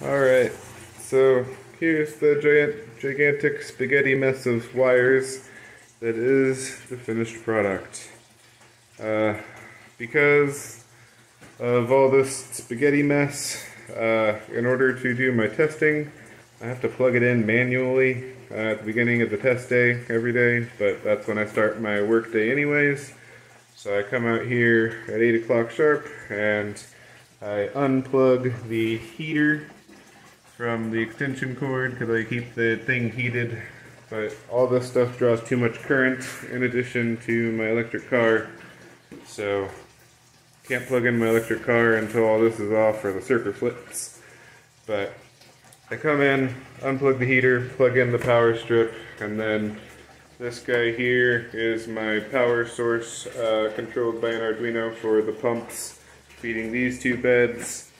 Alright, so here's the giant, gigantic spaghetti mess of wires that is the finished product. Uh, because of all this spaghetti mess, uh, in order to do my testing, I have to plug it in manually uh, at the beginning of the test day every day, but that's when I start my work day anyways. So I come out here at 8 o'clock sharp and I unplug the heater from the extension cord because I keep the thing heated. But all this stuff draws too much current in addition to my electric car. So can't plug in my electric car until all this is off or the circuit flips. But I come in, unplug the heater, plug in the power strip, and then this guy here is my power source uh, controlled by an Arduino for the pumps feeding these two beds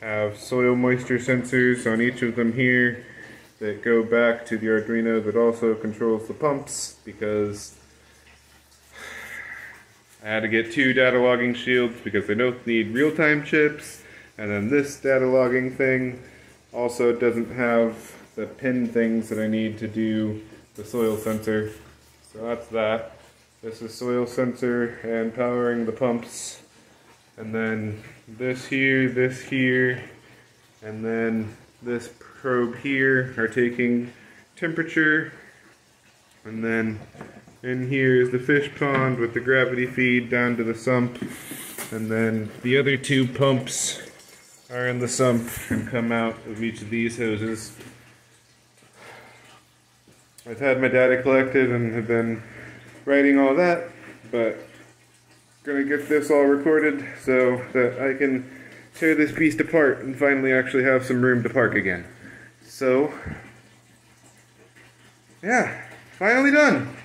have soil moisture sensors on each of them here that go back to the Arduino that also controls the pumps because I had to get two data logging shields because they both need real-time chips. And then this data logging thing also doesn't have the pin things that I need to do the soil sensor. So that's that. This is soil sensor and powering the pumps and then this here, this here, and then this probe here are taking temperature. And then in here is the fish pond with the gravity feed down to the sump. And then the other two pumps are in the sump and come out of each of these hoses. I've had my data collected and have been writing all that, but gonna get this all recorded so that I can tear this beast apart and finally actually have some room to park again. So, yeah, finally done.